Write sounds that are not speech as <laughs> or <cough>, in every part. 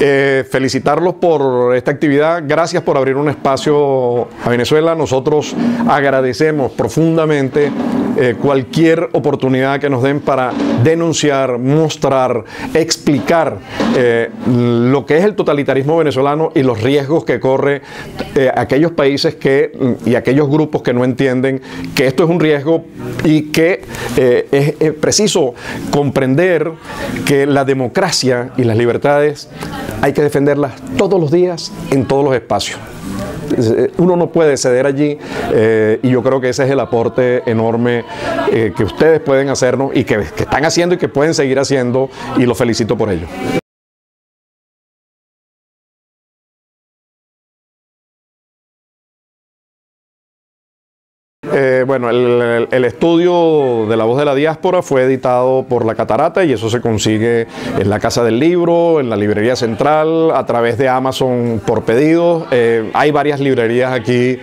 Eh, felicitarlos por esta actividad. Gracias por abrir un espacio a Venezuela. Nosotros agradecemos profundamente eh, cualquier oportunidad que nos den para denunciar, mostrar, explicar eh, lo que es el totalitarismo venezolano y los riesgos que corre eh, aquellos países que, mm, y aquellos grupos que no entienden que esto es un riesgo y que es, es preciso comprender que la democracia y las libertades hay que defenderlas todos los días en todos los espacios uno no puede ceder allí eh, y yo creo que ese es el aporte enorme eh, que ustedes pueden hacernos y que, que están haciendo y que pueden seguir haciendo y los felicito por ello. Bueno, el, estudio de la voz de la diáspora fue editado por La Catarata y eso se consigue en la Casa del Libro, en la Librería Central, a través de Amazon por pedidos. Eh, hay varias librerías aquí,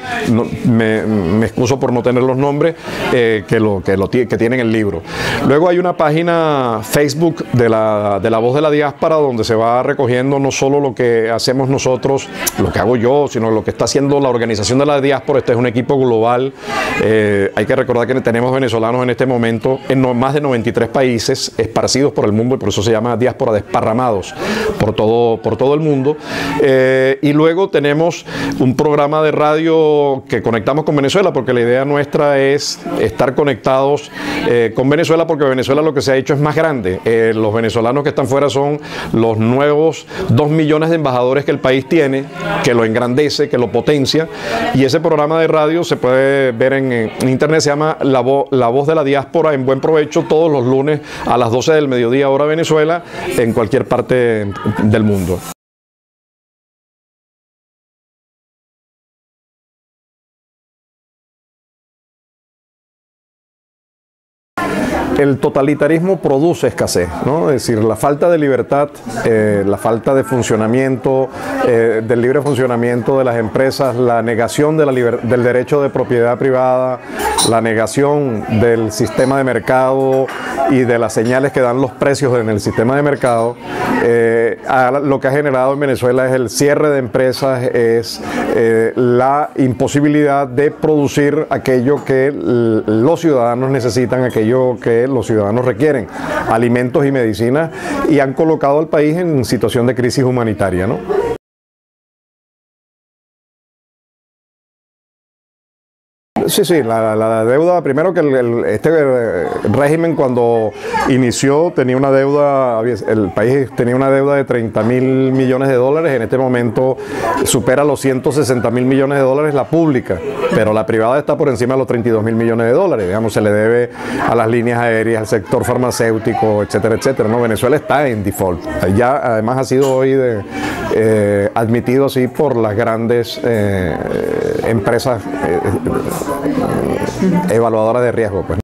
me, excuso por no tener los nombres, eh, que, lo, que, lo, que tienen el libro. Luego hay una página Facebook de la, de la voz de la diáspora donde se va recogiendo no solo lo que hacemos nosotros, lo que hago yo, sino lo que está haciendo la organización de la diáspora. Este es un equipo global eh, hay que recordar que tenemos venezolanos en este momento en más de 93 países esparcidos por el mundo y por eso se llama diáspora desparramados por todo, por todo el mundo. Eh, y luego tenemos un programa de radio que conectamos con Venezuela porque la idea nuestra es estar conectados eh, con Venezuela porque Venezuela lo que se ha hecho es más grande. los venezolanos que están fuera son los nuevos dos millones de embajadores que el país tiene, que lo engrandece, que lo potencia. Y ese programa de radio se puede ver en, internet, se llama la, la, Voz de la Diáspora en buen provecho todos los lunes a las 12 del mediodía hora Venezuela en cualquier parte del mundo. El totalitarismo produce escasez, ¿no? es decir, la falta de libertad, eh, la falta de funcionamiento, eh, del libre funcionamiento de las empresas, la negación del derecho de propiedad privada, la negación del sistema de mercado y de las señales que dan los precios en el sistema de mercado, eh, lo que ha generado en Venezuela es el cierre de empresas, es la imposibilidad de producir aquello que los ciudadanos necesitan, aquello que los ciudadanos requieren, alimentos y medicinas, y han colocado al país en situación de crisis humanitaria. ¿no? Sí, sí, la, deuda, primero que este eh, régimen cuando inició tenía una deuda, el país tenía una deuda de 30 mil millones de dólares, en este momento supera los 160 mil millones de dólares la pública, pero la privada está por encima de los 32 mil millones de dólares, digamos, se le debe a las líneas aéreas, al sector farmacéutico, etcétera, etcétera. ¿no? Venezuela está en default, ya además ha sido hoy de, eh, admitido así por las grandes eh, empresas evaluadora de riesgo. Pues.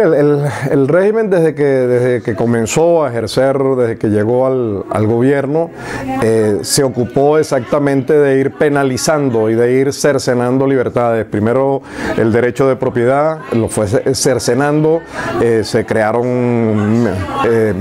El, régimen desde que, desde que comenzó a ejercer, desde que llegó al, gobierno, eh, se ocupó exactamente de ir penalizando y de ir cercenando libertades. Primero el derecho de propiedad lo fue cercenando, eh, se crearon eh,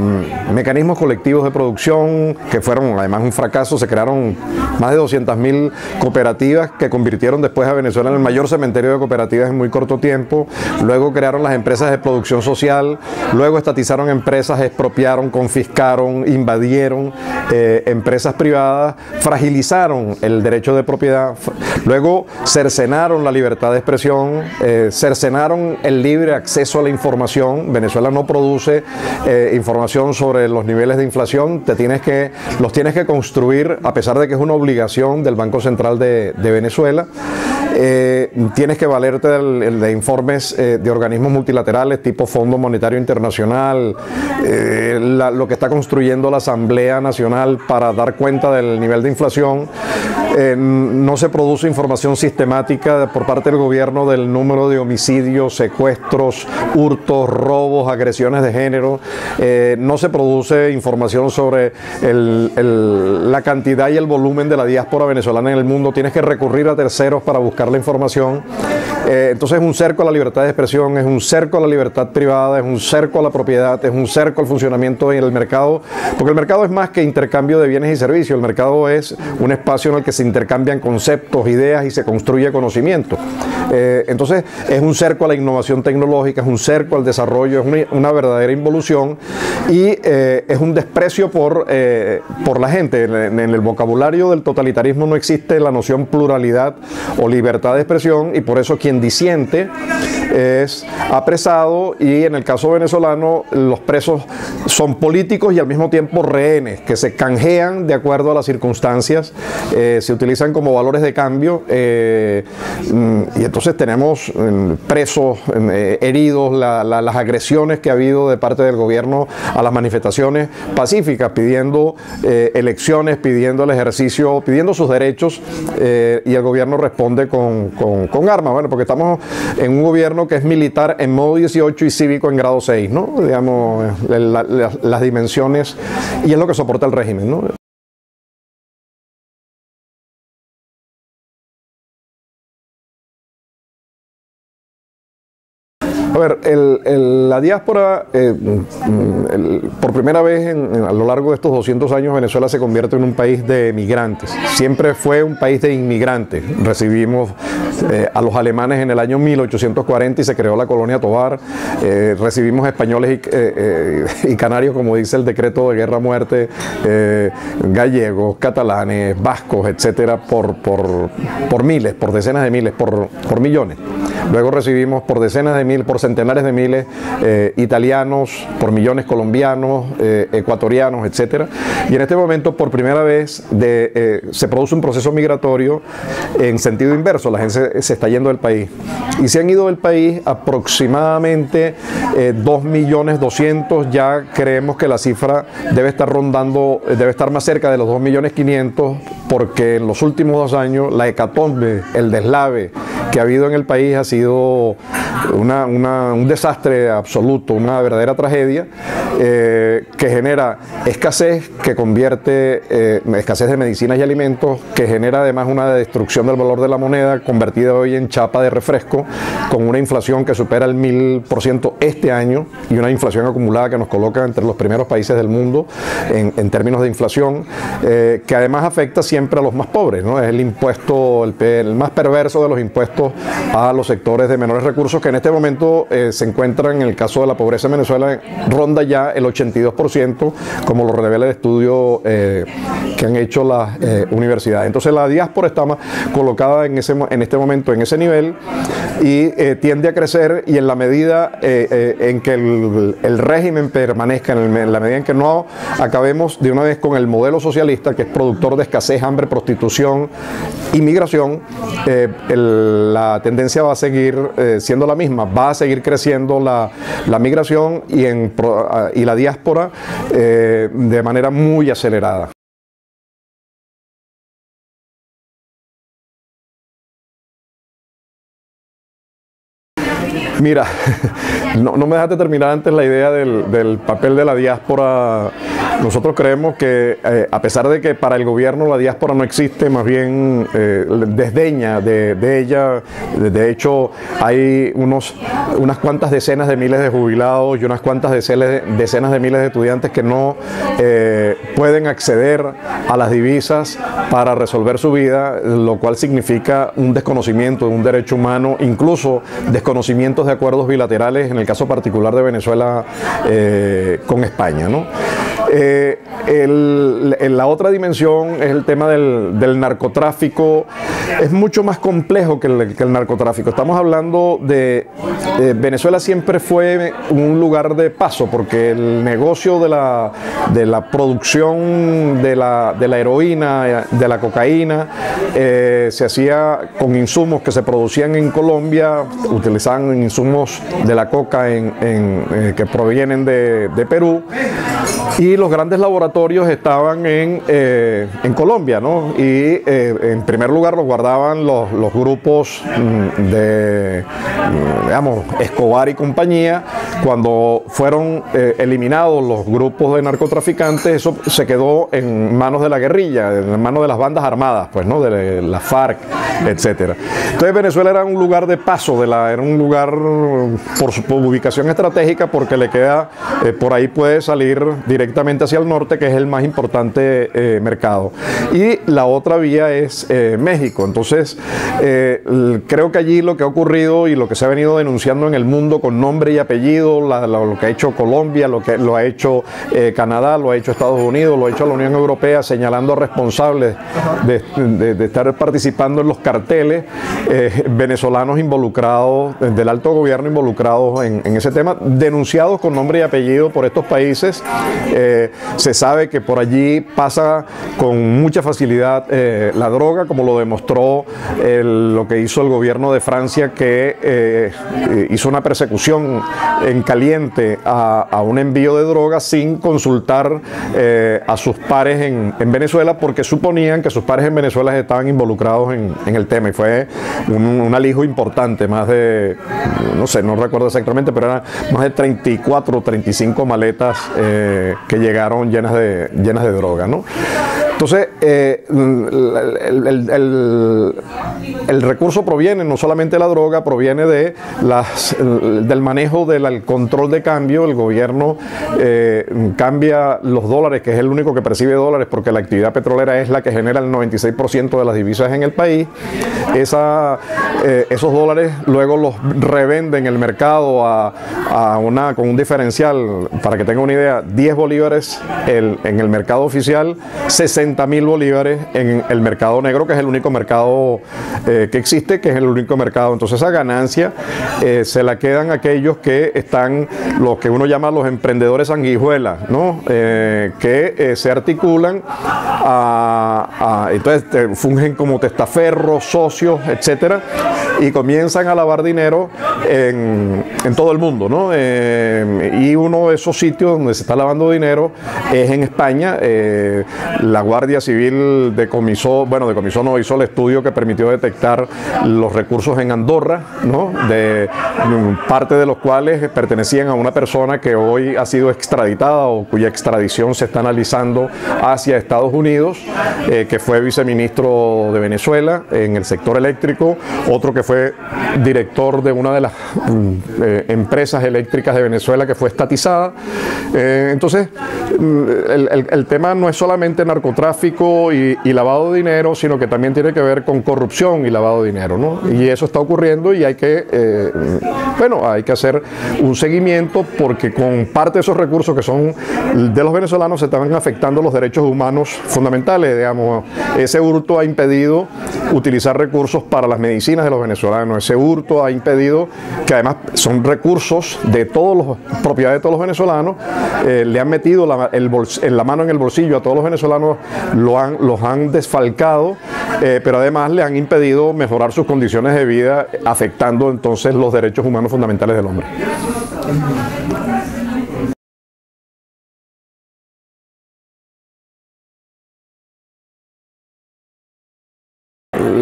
mecanismos colectivos de producción que fueron además un fracaso, se crearon más de 200.000 cooperativas que convirtieron después a Venezuela en el mayor cementerio de cooperativas en muy corto tiempo, luego crearon las empresas de producción social, luego estatizaron empresas, expropiaron, confiscaron, invadieron eh, empresas privadas, fragilizaron el derecho de propiedad, luego cercenaron la libertad de expresión, eh, cercenaron el libre acceso a la información. Venezuela no produce eh, información sobre los niveles de inflación, te tienes que, los tienes que construir a pesar de que es una obligación del Banco Central de, Venezuela. Tienes que valerte de informes de organismos multilaterales tipo Fondo Monetario Internacional, eh, lo que está construyendo la Asamblea Nacional para dar cuenta del nivel de inflación. Eh, no se produce información sistemática por parte del gobierno del número de homicidios, secuestros, hurtos, robos, agresiones de género. Eh, no se produce información sobre la cantidad y el volumen de la diáspora venezolana en el mundo. Tienes que recurrir a terceros para buscar la información. Eh, entonces es un cerco a la libertad de expresión, es un cerco a la libertad privada, es un cerco a la propiedad, es un cerco al funcionamiento en el mercado, porque el mercado es más que intercambio de bienes y servicios, el mercado es un espacio en el que se intercambian conceptos, ideas y se construye conocimiento. Eh, entonces es un cerco a la innovación tecnológica, es un cerco al desarrollo, es una, verdadera involución y eh, es un desprecio por, por la gente. En, en el vocabulario del totalitarismo no existe la noción pluralidad o libertad de expresión y por eso quien disiente es apresado y en el caso venezolano los presos son políticos y al mismo tiempo rehenes que se canjean de acuerdo a las circunstancias, eh, se utilizan como valores de cambio eh, mm, y entonces tenemos mm, presos, mm, eh, heridos, las agresiones que ha habido de parte del gobierno a las manifestaciones pacíficas, pidiendo elecciones, pidiendo el ejercicio, pidiendo sus derechos y el gobierno responde con, con armas. Bueno, porque estamos en un gobierno que es militar en modo 18 y cívico en grado 6, ¿no? Digamos, las dimensiones, y es lo que soporta el régimen, ¿no? A ver, la diáspora, eh, mm, por primera vez a lo largo de estos 200 años, Venezuela se convierte en un país de migrantes. Siempre fue un país de inmigrantes. Recibimos eh, a los alemanes en el año 1840 y se creó la colonia Tobar. Eh, recibimos españoles <laughs> y, canarios, como dice el decreto de guerra-muerte, gallegos, catalanes, vascos, etcétera, por, por, miles, por decenas de miles, por, por millones. Luego recibimos por decenas de miles, por centenares de miles eh, italianos, por millones colombianos, eh, ecuatorianos, etc. Y en este momento, por primera vez, eh, se produce un proceso migratorio en sentido inverso. La gente se, está yendo del país. Y se han ido del país aproximadamente 2 millones 200. Ya creemos que la cifra debe estar rondando, debe estar más cerca de los 2 millones 500 porque en los últimos dos años la hecatombe, el deslave que ha habido en el país ha sido un desastre absoluto, una verdadera tragedia eh, que genera escasez, que convierte eh, escasez de medicinas y alimentos, que genera además una destrucción del valor de la moneda, convertida hoy en chapa de refresco, con una inflación que supera el mil por ciento este año y una inflación acumulada que nos coloca entre los primeros países del mundo en, términos de inflación, eh, que además afecta siempre a los más pobres, ¿no? Es el impuesto, el más perverso de los impuestos a los sectores de menores recursos que en este momento eh, se encuentran, en el caso de la pobreza en Venezuela, ronda ya el 82%, como lo revela el estudio eh, que han hecho las eh, universidades. Entonces la diáspora está más colocada en, ese, en este momento en ese nivel y tiende a crecer y en la medida en que el, régimen permanezca, en, la medida en que no acabemos de una vez con el modelo socialista que es productor de escasez, hambre, prostitución, inmigración, la tendencia va a seguir siendo la misma va a seguir creciendo la, migración y, en, y la diáspora eh, de manera muy acelerada. Mira, <laughs> no, me dejaste terminar antes la idea del, papel de la diáspora. Nosotros creemos que, eh, a pesar de que para el gobierno la diáspora no existe, más bien eh, desdeña de, ella. De hecho, hay unos, unas cuantas decenas de miles de jubilados y unas cuantas decenas de miles de estudiantes que no eh, pueden acceder a las divisas para resolver su vida, lo cual significa un desconocimiento de un derecho humano, incluso desconocimiento de acuerdos bilaterales, en el caso particular de Venezuela eh, con España. ¿no? Eh, la otra dimensión es el tema del, narcotráfico. Es mucho más complejo que el, narcotráfico. Estamos hablando de, Venezuela siempre fue un lugar de paso porque el negocio de la, producción de la, heroína, de la cocaína, eh, se hacía con insumos que se producían en Colombia, utilizaban insumos de la coca en, eh, que provienen de, Perú y los grandes laboratorios estaban en, en Colombia, ¿no? Y en primer lugar los guardaban los, los grupos mm, de, mm, digamos, Escobar y compañía, cuando fueron eliminados los grupos de narcotraficantes, eso se quedó en manos de la guerrilla, en manos de las bandas armadas, pues, ¿no? De la FARC, etcétera. Entonces Venezuela era un lugar de paso, de la, era un lugar por su ubicación estratégica, porque le queda, eh, por ahí puede salir directamente hacia el norte, que es el más importante eh, mercado. Y la otra vía es eh, México. Entonces, creo que allí lo que ha ocurrido y lo que se ha venido denunciando en el mundo con nombre y apellido, lo que ha hecho Colombia, lo que lo ha hecho Canadá, lo ha hecho Estados Unidos, lo ha hecho la Unión Europea, señalando responsables de, estar participando en los carteles venezolanos involucrados, del alto gobierno involucrados en, ese tema, denunciados con nombre y apellido por estos países. Eh, se sabe que por allí pasa con mucha facilidad eh, la droga, como lo demostró lo que hizo el gobierno de Francia, que hizo una persecución en caliente a, un envío de droga sin consultar a sus pares en, Venezuela, porque suponían que sus pares en Venezuela estaban involucrados en, el tema. Y fue un, alijo importante, más de, no sé, no recuerdo exactamente, pero eran más de 34 o 35 maletas eh, que llegaron llenas de, llenas de droga, ¿no? Entonces, eh, el, recurso proviene no solamente de la droga, proviene de las, del manejo del control de cambio. El gobierno eh, cambia los dólares, que es el único que percibe dólares, porque la actividad petrolera es la que genera el 96% de las divisas en el país. Eh, esos dólares luego los revende en el mercado a, con un diferencial, para que tenga una idea, 10 bolívares en el mercado oficial, 60 mil bolívares en el mercado negro, que es el único mercado eh, que existe, que es el único mercado. Entonces esa ganancia eh, se la quedan aquellos que están, los que uno llama los emprendedores sanguijuelas, ¿no? Que se articulan, a, entonces fungen como testaferros, socios, etcétera, y comienzan a lavar dinero en, todo el mundo, ¿no? y uno de esos sitios donde se está lavando dinero es en España. la Guardia Civil decomisó, bueno, decomisó no, hizo el estudio que permitió detectar los recursos en Andorra, ¿no? De parte de los cuales pertenecían a una persona que hoy ha sido extraditada o cuya extradición se está analizando hacia Estados Unidos, eh, que fue viceministro de Venezuela en el sector eléctrico, otro que fue director de una de las mm, eh, empresas eléctricas de Venezuela que fue estatizada. Eh, entonces, mm, el, tema no es solamente narcotráfico, tráfico y, lavado de dinero, sino que también tiene que ver con corrupción y lavado de dinero, ¿no? Y eso está ocurriendo y hay que, eh, bueno, hay que hacer un seguimiento porque con parte de esos recursos que son de los venezolanos se están afectando los derechos humanos fundamentales, digamos, ese hurto ha impedido utilizar recursos para las medicinas de los venezolanos, ese hurto ha impedido que además son recursos de todos los propiedades de todos los venezolanos, eh, le han metido la, el en la mano en el bolsillo a todos los venezolanos lo han, los han desfalcado, eh, pero además le han impedido mejorar sus condiciones de vida, afectando entonces los derechos humanos fundamentales del hombre.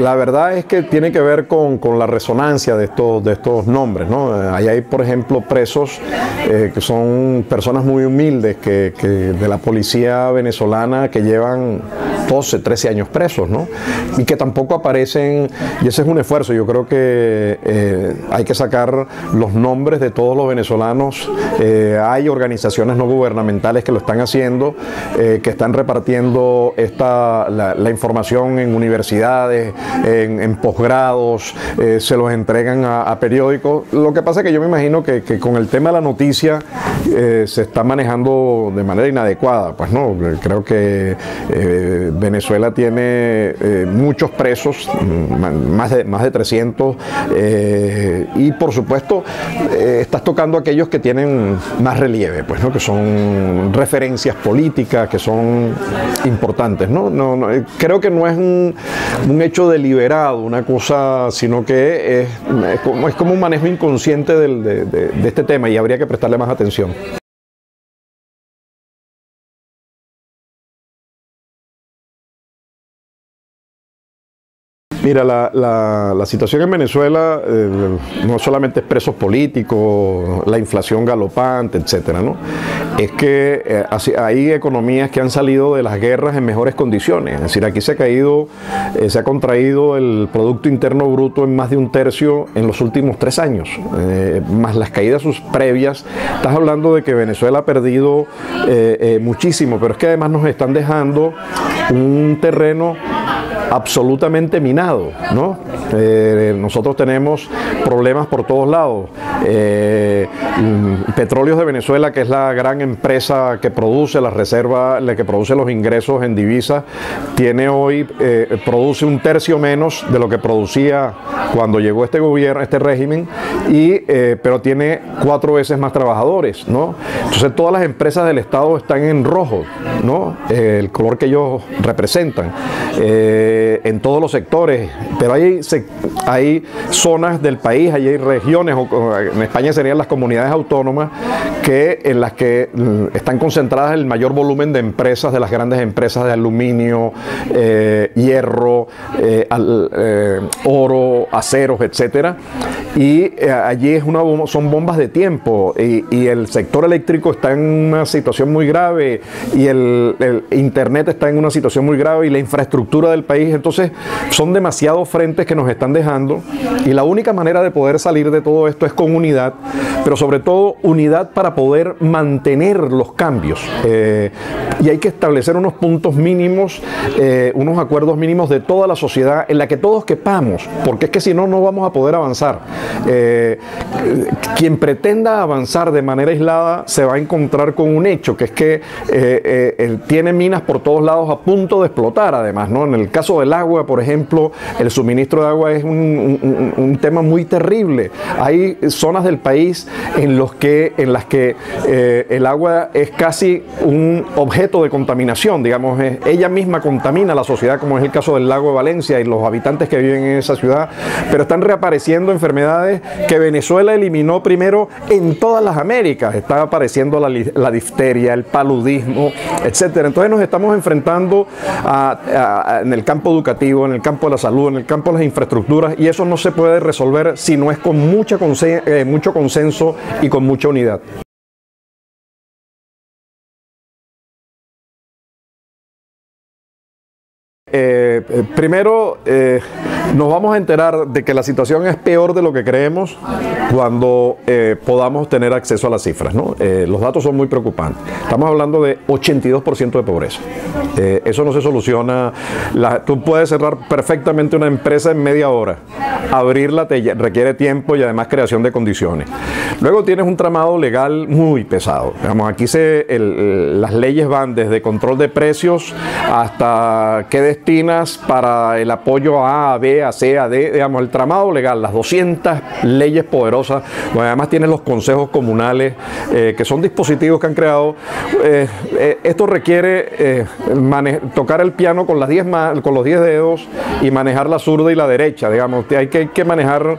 La verdad es que tiene que ver con, la resonancia de estos, de estos nombres. ¿no? Ahí hay, por ejemplo, presos eh, que son personas muy humildes que, de la policía venezolana que llevan 12, 13 años presos, ¿no? Y que tampoco aparecen, y ese es un esfuerzo, yo creo que eh, hay que sacar los nombres de todos los venezolanos, eh, hay organizaciones no gubernamentales que lo están haciendo, que están repartiendo esta, la información en universidades, en, posgrados, eh, se los entregan a, periódicos. Lo que pasa es que yo me imagino que, con el tema de la noticia eh, se está manejando de manera inadecuada. Pues no, creo que eh, Venezuela tiene muchos presos, mm, más de, más de 300, y por supuesto estás tocando aquellos que tienen más relieve, pues, ¿no? que son referencias políticas, que son importantes. ¿no? No, creo que no es un, hecho de deliberado, una cosa, sino que es, es, como, un manejo inconsciente de este tema y habría que prestarle más atención. Mira, la, situación en Venezuela eh, no solamente es presos políticos, la inflación galopante, etcétera, ¿no? Es que eh, hay economías que han salido de las guerras en mejores condiciones. Es decir, aquí se ha caído, eh, se ha contraído el Producto Interno Bruto en más de un tercio en los últimos tres años, más las caídas sus previas. Estás hablando de que Venezuela ha perdido muchísimo, pero es que además nos están dejando un terreno absolutamente minado, ¿no? Eh, nosotros tenemos problemas por todos lados. Eh, Petróleos de Venezuela, que es la gran empresa que produce las reservas, la que produce los ingresos en divisas, tiene hoy, eh, produce un tercio menos de lo que producía cuando llegó este gobierno, este régimen, y, pero tiene cuatro veces más trabajadores, ¿no? Entonces todas las empresas del Estado están en rojo, ¿no? el color que ellos representan. En todos los sectores, pero hay, hay zonas del país, hay regiones, en España serían las comunidades autónomas, que, en las que mm, están concentradas el mayor volumen de empresas, de las grandes empresas de aluminio, eh, hierro, eh, eh, oro, aceros, etcétera. Y allí es una, son bombas de tiempo y, el sector eléctrico está en una situación muy grave y el Internet está en una situación muy grave y la infraestructura del país. Entonces son demasiados frentes que nos están dejando y la única manera de poder salir de todo esto es con unidad, pero sobre todo unidad para poder mantener los cambios. Eh, y hay que establecer unos puntos mínimos, eh, unos acuerdos mínimos de toda la sociedad en la que todos quepamos, porque es que si no, no vamos a poder avanzar. Eh, quien pretenda avanzar de manera aislada se va a encontrar con un hecho, que es que tiene minas por todos lados a punto de explotar, además, ¿no? En el caso del agua, por ejemplo, el suministro de agua es un, tema muy terrible. Hay zonas del país en, los que, en las que eh, el agua es casi un objeto de contaminación, digamos, ella misma contamina la sociedad, como es el caso del lago de Valencia y los habitantes que viven en esa ciudad, pero están reapareciendo enfermedades que Venezuela eliminó primero en todas las Américas. Está apareciendo la, la difteria, el paludismo, etcétera. Entonces nos estamos enfrentando en el campo educativo, en el campo de la salud, en el campo de las infraestructuras, y eso no se puede resolver si no es con mucha eh, mucho consenso y con mucha unidad. Eh, eh, primero, nos vamos a enterar de que la situación es peor de lo que creemos cuando podamos tener acceso a las cifras. los datos son muy preocupantes. Estamos hablando de 82% de pobreza. eso no se soluciona. tú puedes cerrar perfectamente una empresa en media hora. Abrirla te requiere tiempo y además creación de condiciones. Luego tienes un tramado legal muy pesado. Digamos, aquí se, las leyes van desde control de precios hasta qué destinas para el apoyo a, a B, a C. Digamos, el tramado legal, las 200 leyes poderosas. además tienes los consejos comunales, eh, que son dispositivos que han creado. Eh, eh, esto requiere tocar el piano con, las 10 con los 10 dedos y manejar la zurda y la derecha. Digamos, hay que, hay que manejar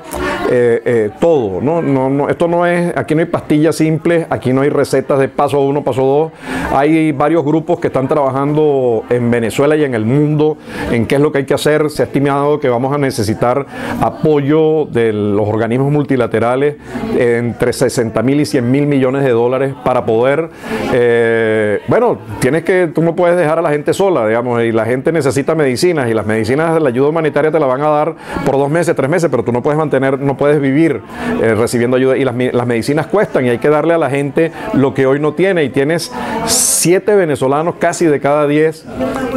todo. ¿no? No, esto no es, aquí no hay pastillas simples, aquí no hay recetas de paso uno, paso dos. Hay varios grupos que están trabajando en Venezuela y en el mundo en qué es lo que hay que hacer. Se ha estimado que vamos a necesitar apoyo de los organismos multilaterales entre 60 mil y 100 mil millones de dólares para poder, eh, bueno, tienes que, tú no puedes dejar a la gente sola, digamos, y la gente necesita medicinas y las medicinas de la ayuda humanitaria te la van a dar por dos meses, tres meses, pero tú no puedes mantener, no puedes vivir eh, recibiendo ayuda y las, medicinas cuestan y hay que darle a la gente lo que hoy no tiene y tienes siete venezolanos casi de cada diez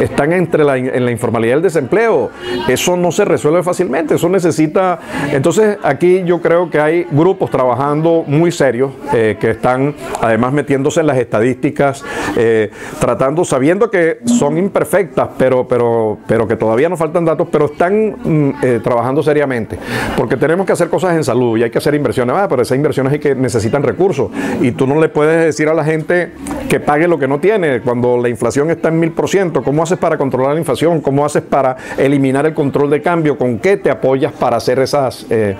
están entre la, en la informalidad del desempleo. Eso no se resuelve fácilmente, eso necesita... Entonces aquí yo creo que hay grupos trabajando muy serios eh, que están además metiéndose en las estadísticas, eh, tratando, sabiendo que son imperfectas, pero, pero, pero que todavía nos faltan datos, pero están mm, eh, trabajando seriamente, porque tenemos que hacer cosas en salud y hay que hacer inversiones, ah, pero esas inversiones hay que necesitan recursos. Y tú no le puedes decir a la gente que pague lo que no tiene cuando la inflación está en mil por ciento, ¿cómo haces para controlar la inflación? ¿Cómo haces para eliminar el control de cambio? Con qué te apoyas para hacer esas, eh,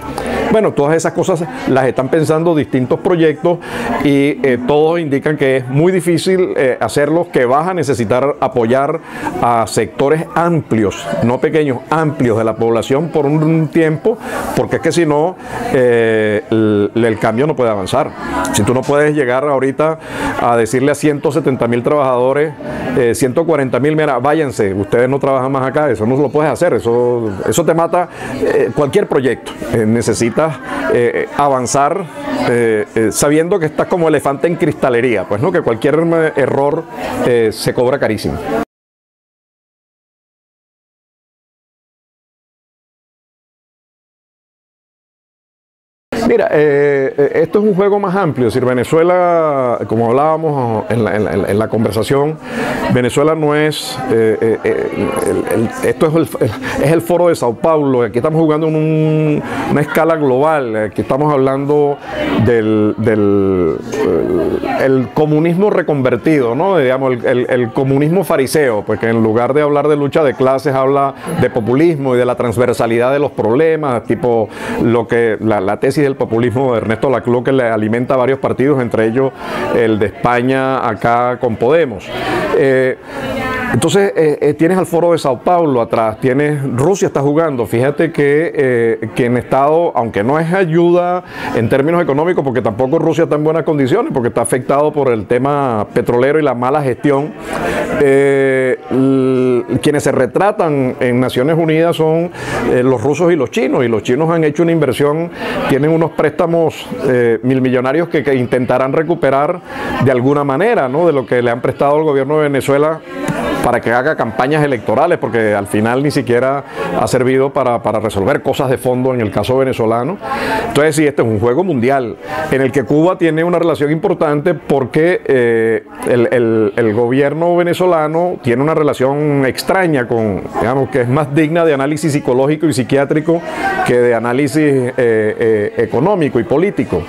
bueno, todas esas cosas las están pensando distintos proyectos y eh, todos indican que es muy difícil eh, hacerlos, que vas a necesitar apoyar a sectores amplios, no pequeños, amplios de la población por un tiempo, porque es que si no, el, el cambio no puede avanzar. Si tú no puedes llegar ahorita a decirle a 170 mil trabajadores, 140 mil, mira, váyanse, ustedes no trabajan más acá, eso no lo puedes hacer, eso te mata eh, cualquier proyecto. Eh, necesitas eh, avanzar sabiendo que estás como elefante en cristalería, pues no, que cualquier error se cobra carísimo. Mira, eh, esto es un juego más amplio. Es decir, Venezuela, como hablábamos en la, conversación, Venezuela no es. Eh, esto es el, foro de Sao Paulo. Aquí estamos jugando en una escala global. Aquí estamos hablando del, el comunismo reconvertido, ¿no? Digamos, el, comunismo fariseo, porque en lugar de hablar de lucha de clases, habla de populismo y de la transversalidad de los problemas, tipo lo que la, la tesis del populismo de Ernesto Laclau que le alimenta varios partidos, entre ellos el de España acá con Podemos. Eh, entonces eh, eh, tienes al foro de Sao Paulo atrás, tienes Rusia está jugando. Fíjate que, eh, que, en estado, aunque no es ayuda en términos económicos, porque tampoco Rusia está en buenas condiciones, porque está afectado por el tema petrolero y la mala gestión, quienes se retratan en Naciones Unidas son los rusos y los chinos, y los chinos han hecho una inversión, tienen unos préstamos mil millonarios que, que intentarán recuperar de alguna manera, ¿no? De lo que le han prestado al gobierno de Venezuela para que haga campañas electorales, porque al final ni siquiera ha servido para, resolver cosas de fondo en el caso venezolano. Entonces, sí, este es un juego mundial en el que Cuba tiene una relación importante porque eh, el, gobierno venezolano tiene una relación extraña con, digamos, que es más digna de análisis psicológico y psiquiátrico que de análisis eh, eh, económico y político.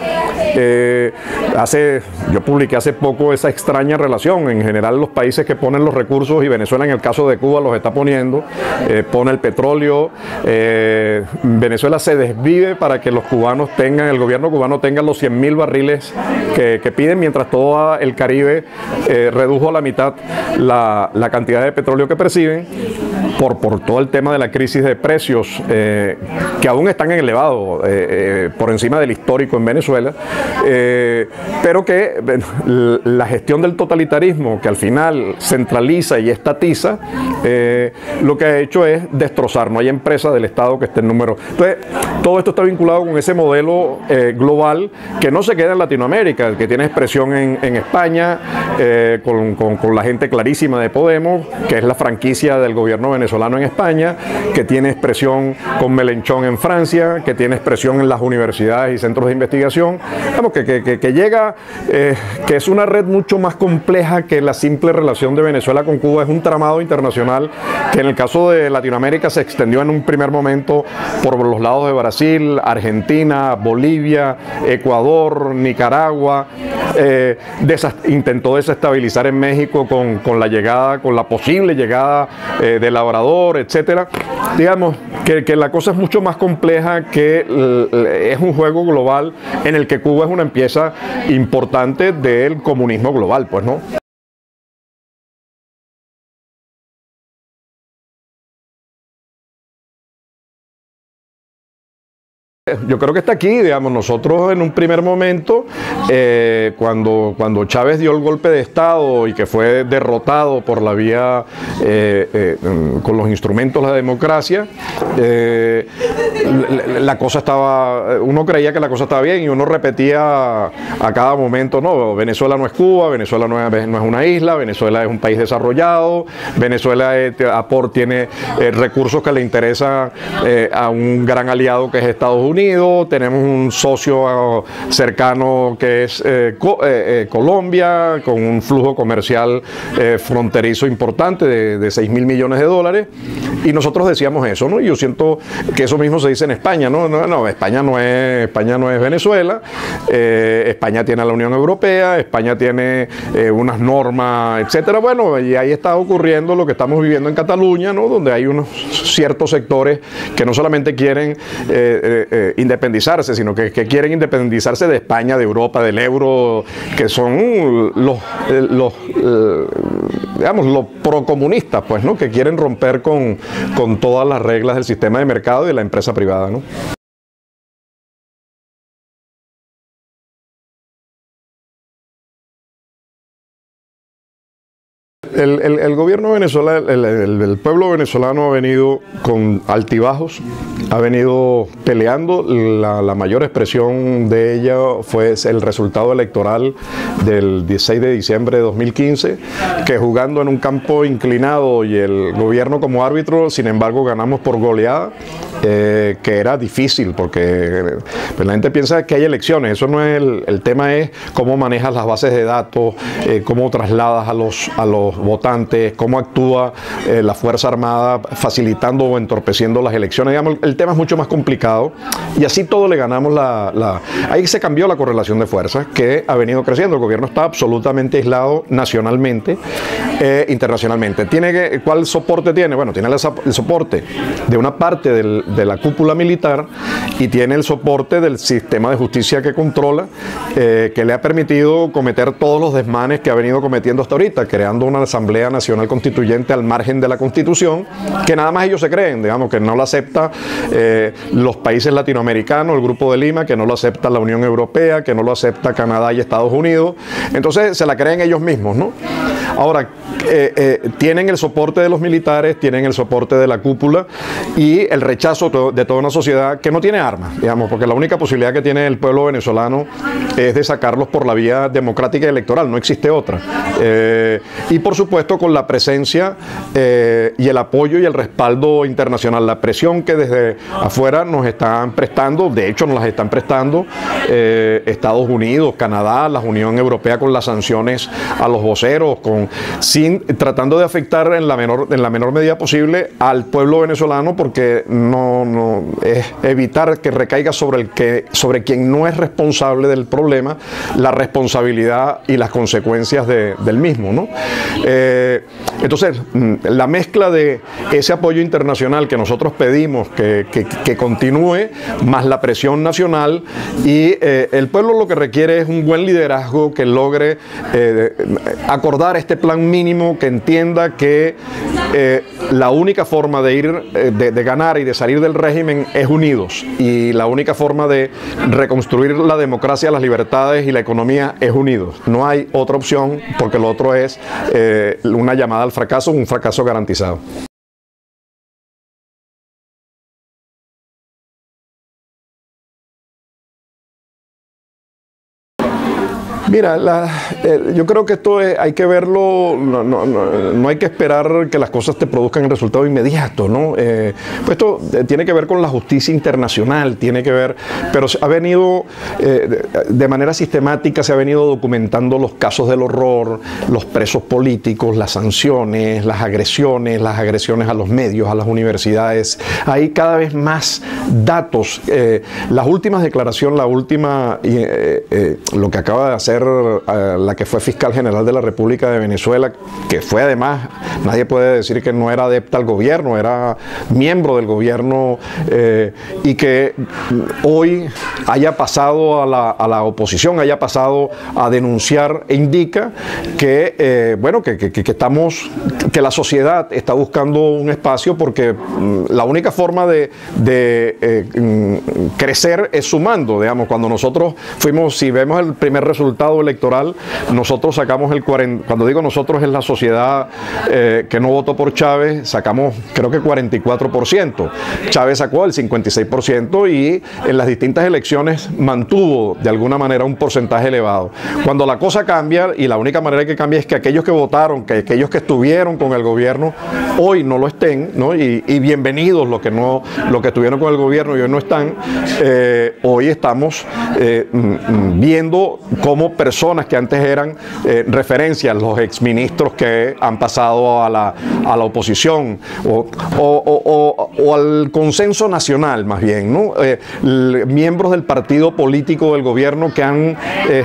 hace, yo publiqué hace poco esa extraña relación. En general, los países que ponen los recursos y Venezuela en el caso de Cuba los está poniendo, eh, pone el petróleo, eh, Venezuela se desvive para que los cubanos tengan, el gobierno cubano tenga los 100 mil barriles que, piden, mientras todo el Caribe eh, redujo a la mitad la, cantidad de petróleo que perciben por, por todo el tema de la crisis de precios que aún están elevados eh, por encima del histórico en Venezuela, pero que la gestión del totalitarismo que al final centraliza y estatiza, lo que ha hecho es destrozar. No hay empresa del Estado que esté en número. Entonces, todo esto está vinculado con ese modelo global que no se queda en Latinoamérica, que tiene expresión en, España, con, con, la gente clarísima de Podemos, que es la franquicia del gobierno venezolano en España, que tiene expresión con Melenchón en Francia, que tiene expresión en las universidades y centros de investigación, que, llega, eh, que es una red mucho más compleja que la simple relación de Venezuela con Cuba, es un tramado internacional que en el caso de Latinoamérica se extendió en un primer momento por los lados de Brasil, Argentina, Bolivia, Ecuador, Nicaragua, eh, intentó desestabilizar en México con, la llegada, con la posible llegada eh, de la etcétera. Digamos que, que, la cosa es mucho más compleja que es un juego global en el que Cuba es una pieza importante del comunismo global, pues, ¿no? Yo creo que está aquí, digamos, nosotros en un primer momento, eh, cuando, cuando Chávez dio el golpe de Estado y que fue derrotado por la vía, eh, eh, con los instrumentos de la democracia, la, cosa estaba, uno creía que la cosa estaba bien y uno repetía a cada momento, no, Venezuela no es Cuba, Venezuela no es, no es una isla, Venezuela es un país desarrollado, Venezuela tiene recursos que le interesan a un gran aliado que es Estados Unidos, Tenemos un socio cercano que es Colombia, con un flujo comercial fronterizo importante de, de 6 mil millones de dólares, y nosotros decíamos eso, ¿no? Yo siento que eso mismo se dice en España, ¿no? No, no España no es, España no es Venezuela, España tiene la Unión Europea, España tiene unas normas, etcétera. Bueno, y ahí está ocurriendo lo que estamos viviendo en Cataluña, ¿no? donde hay unos ciertos sectores que no solamente quieren eh, eh, eh, independizarse, sino que, quieren independizarse de España, de Europa, del euro, que son los, los digamos, los procomunistas, pues, ¿no? que quieren romper con, con todas las reglas del sistema de mercado y de la empresa privada. ¿no? El, gobierno venezolano, el, pueblo venezolano ha venido con altibajos, ha venido peleando. La, mayor expresión de ella fue el resultado electoral del 16 de diciembre de 2015, que jugando en un campo inclinado y el gobierno como árbitro, sin embargo, ganamos por goleada. Eh, que era difícil porque pues, la gente piensa que hay elecciones, eso no es el, tema es cómo manejas las bases de datos, eh, cómo trasladas a los, a los votantes, cómo actúa eh, la Fuerza Armada facilitando o entorpeciendo las elecciones. Digamos, el tema es mucho más complicado y así todo le ganamos la, Ahí se cambió la correlación de fuerzas que ha venido creciendo. El gobierno está absolutamente aislado nacionalmente e internacionalmente. ¿Tiene que, ¿Cuál soporte tiene? Bueno, tiene el, soporte de una parte de la cúpula militar y tiene el soporte del sistema de justicia que controla, eh, que le ha permitido cometer todos los desmanes que ha venido cometiendo hasta ahorita, creando una Asamblea Nacional Constituyente al margen de la Constitución, que nada más ellos se creen, digamos, que no la acepta eh, los países latinoamericanos, el Grupo de Lima, que no lo acepta la Unión Europea, que no lo acepta Canadá y Estados Unidos. Entonces se la creen ellos mismos, ¿no? Ahora, eh, eh, tienen el soporte de los militares, tienen el soporte de la cúpula y el rechazo de toda una sociedad que no tiene armas, digamos, porque la única posibilidad que tiene el pueblo venezolano es de sacarlos por la vía democrática y electoral, no existe otra. Y por supuesto con la presencia y el apoyo y el respaldo internacional, la presión que desde afuera nos están prestando, de hecho nos las están prestando Estados Unidos, Canadá, la Unión Europea con las sanciones a los voceros, con sin tratando de afectar en la menor, en la menor medida posible al pueblo venezolano, porque no es evitar que recaiga sobre el que, sobre quien no es responsable del problema, la responsabilidad y las consecuencias del mismo. ¿no? Eh, entonces, mm, la mezcla de ese apoyo internacional que nosotros pedimos que, continúe, más la presión nacional, y eh, el pueblo lo que requiere es un buen liderazgo que logre eh, acordar este plan mínimo que entienda que la única forma de ir, de, ganar y de salir del régimen es unidos. Y la única forma de reconstruir la democracia, las libertades y la economía es unidos. No hay otra opción porque lo otro es una llamada al fracaso, un fracaso garantizado. Mira, eh, yo creo que esto hay que verlo, no, hay que esperar que las cosas te produzcan el resultado inmediato, ¿no? Eh, pues esto eh, tiene que ver con la justicia internacional, tiene que ver, pero ha venido de manera sistemática, se ha venido documentando los casos del horror, los presos políticos, las sanciones, las agresiones, las agresiones a los medios, a las universidades. Hay cada vez más datos. las últimas declaraciones, la última, lo que acaba de hacer la que fue fiscal general de la República de Venezuela, que fue además, nadie puede decir que no era adepta al gobierno, era miembro del gobierno eh, y que hoy haya pasado a la, oposición, haya pasado a denunciar, e indica que, eh, bueno, que, estamos, que la sociedad está buscando un espacio porque mm, la única forma de, eh, mm, crecer es sumando, digamos, cuando nosotros fuimos, si vemos el primer resultado, electoral, nosotros sacamos el 40, cuando digo nosotros es la sociedad eh, que no votó por Chávez, sacamos creo que 44%. Chávez sacó el 56% y en las distintas elecciones mantuvo de alguna manera un porcentaje elevado. Cuando la cosa cambia, y la única manera que cambia es que aquellos que votaron, que aquellos que estuvieron con el gobierno, hoy no lo estén, ¿no? Y, bienvenidos los que no, los que estuvieron con el gobierno y hoy no están, eh, hoy estamos eh, mm, mm, viendo cómo personas que antes eran eh, referencias, los exministros que han pasado a la, a la oposición o, o, al consenso nacional más bien, ¿no? miembros del partido político del gobierno que han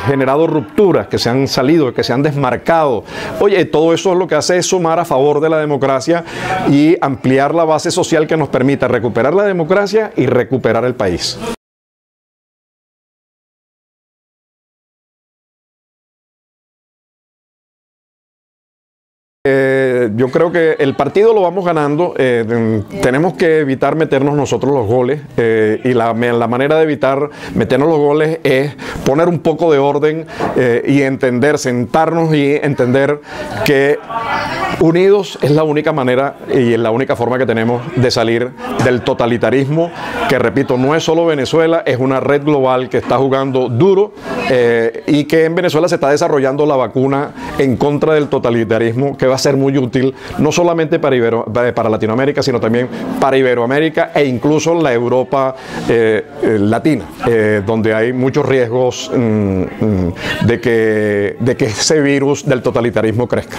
generado rupturas, que se han salido, que se han desmarcado. Oye, todo eso es lo que hace es sumar a favor de la democracia y ampliar la base social que nos permita recuperar la democracia y recuperar el país. Eh, yo creo que el partido lo vamos ganando. Eh, tenemos que evitar meternos nosotros los goles. Eh, y la, la, manera de evitar meternos los goles es poner un poco de orden y entender, sentarnos y entender que unidos es la única manera y es la única forma que tenemos de salir del totalitarismo, que repito, no es solo Venezuela, es una red global que está jugando duro y que en Venezuela se está desarrollando la vacuna en contra del totalitarismo que va a ser muy útil no solamente para, eh, Latinoamérica, sino también para Iberoamérica e incluso la Europa eh, eh, latina, donde hay muchos riesgos mm, mm, de, que, de que ese virus del totalitarismo crezca.